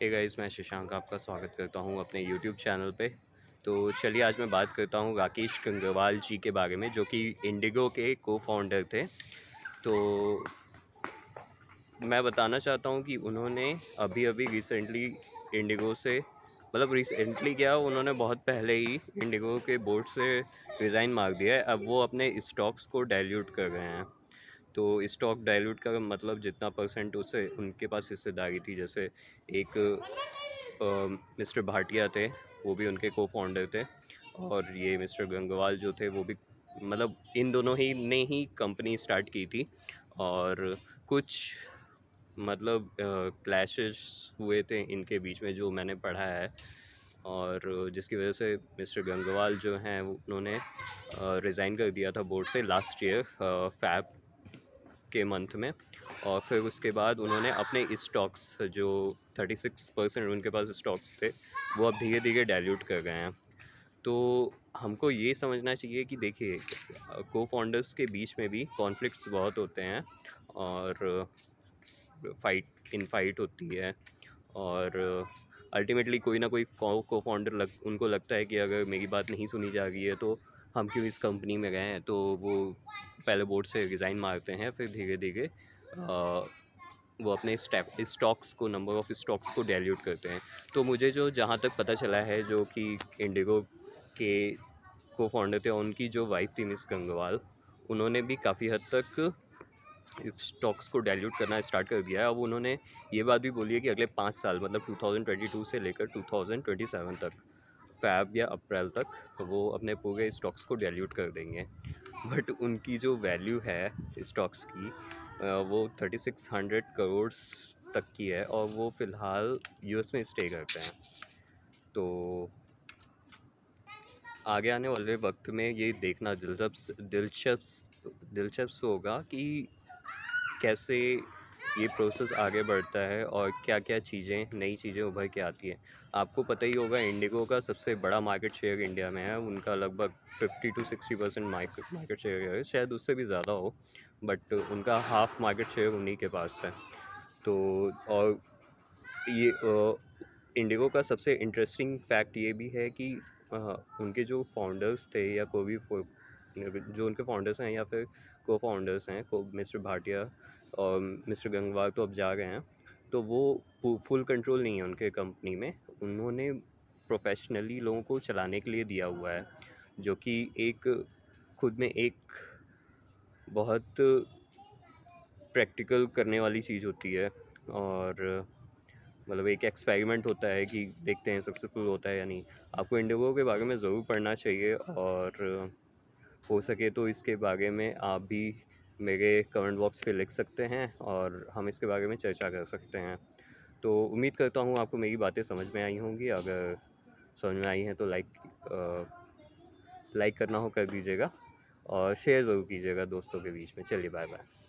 Hey guys मैं शशांक आपका स्वागत करता हूँ अपने यूट्यूब चैनल पे। तो चलिए आज मैं बात करता हूँ राकेश गंगवाल जी के बारे में, जो कि इंडिगो के को फाउंडर थे। तो मैं बताना चाहता हूँ कि उन्होंने अभी अभी रिसेंटली इंडिगो से मतलब रिसेंटली क्या उन्होंने बहुत पहले ही इंडिगो के बोर्ड से रिज़ाइन मार दिया है। अब वो अपने स्टॉक्स को डाइल्यूट कर रहे हैं। तो स्टॉक डाइल्यूट का मतलब जितना परसेंट उसे उनके पास हिस्सेदारी थी, जैसे एक मिस्टर भाटिया थे, वो भी उनके को फाउंडर थे और ये मिस्टर गंगवाल जो थे, वो भी मतलब इन दोनों ही ने ही कंपनी स्टार्ट की थी और कुछ मतलब क्लैशेस हुए थे इनके बीच में जो मैंने पढ़ा है और जिसकी वजह से मिस्टर गंगवाल जो हैं, उन्होंने रिज़ाइन कर दिया था बोर्ड से लास्ट ईयर फैब के मंथ में और फिर उसके बाद उन्होंने अपने स्टॉक्स, जो 36 परसेंट उनके पास स्टॉक्स थे, वो अब धीरे धीरे डाइल्यूट कर गए हैं। तो हमको ये समझना चाहिए कि देखिए को फाउंडर्स के बीच में भी कॉन्फ्लिक्ट्स बहुत होते हैं और फाइट इन फाइट होती है और अल्टीमेटली कोई ना कोई को फाउंडर लग, उनको लगता है कि अगर मेरी बात नहीं सुनी जा रही है तो हम क्यों इस कंपनी में गए हैं? तो वो पहले बोर्ड से रिज़ाइन मारते हैं, फिर धीरे धीरे वो अपने स्टॉक्स को, नंबर ऑफ़ स्टॉक्स को डेल्यूट करते हैं। तो मुझे जो जहाँ तक पता चला है, जो कि इंडिगो के को फाउंडर थे उनकी जो वाइफ थी मिस गंगवाल, उन्होंने भी काफ़ी हद तक स्टॉक्स को डेल्यूट करना स्टार्ट कर दिया है। अब उन्होंने ये बात भी बोली है कि अगले पाँच साल मतलब 2022 से लेकर 2027 तक फैब या अप्रैल तक वो अपने पूरे स्टॉक्स को डेल्यूट कर देंगे। बट उनकी जो वैल्यू है स्टॉक्स की वो थर्टी सिक्स हंड्रेड करोड़ तक की है और वो फ़िलहाल यूएस में स्टे करते हैं। तो आगे आने वाले वक्त में ये देखना दिलचस्प दिलचस्प दिलचस्प होगा कि कैसे ये प्रोसेस आगे बढ़ता है और क्या क्या चीज़ें नई चीज़ें उभर के आती हैं। आपको पता ही होगा इंडिगो का सबसे बड़ा मार्केट शेयर इंडिया में है। उनका लगभग fifty to sixty percent market share है। शायद उससे भी ज़्यादा हो बट उनका हाफ़ मार्केट शेयर उन्हीं के पास है। तो और ये इंडिगो का सबसे इंटरेस्टिंग फैक्ट ये भी है कि आ, उनके जो फाउंडर्स थे या कोई भी जो उनके फाउंडर्स हैं या फिर को फाउंडर्स हैं को मिस्टर भाटिया और मिस्टर गंगवार तो अब जा गए हैं तो वो फुल कंट्रोल नहीं है उनके कंपनी में। उन्होंने प्रोफेशनली लोगों को चलाने के लिए दिया हुआ है, जो कि एक, खुद में एक बहुत प्रैक्टिकल करने वाली चीज़ होती है और मतलब एक एक्सपेरिमेंट होता है कि देखते हैं सक्सेसफुल होता है या नहीं। आपको इंडिगो के बारे में ज़रूर पढ़ना चाहिए और हो सके तो इसके बारे में आप भी मेरे कमेंट बॉक्स पे लिख सकते हैं और हम इसके बारे में चर्चा कर सकते हैं। तो उम्मीद करता हूँ आपको मेरी बातें समझ में आई होंगी। अगर समझ में आई हैं तो लाइक लाइक करना हो कर दीजिएगा और शेयर ज़रूर कीजिएगा दोस्तों के बीच में। चलिए बाय बाय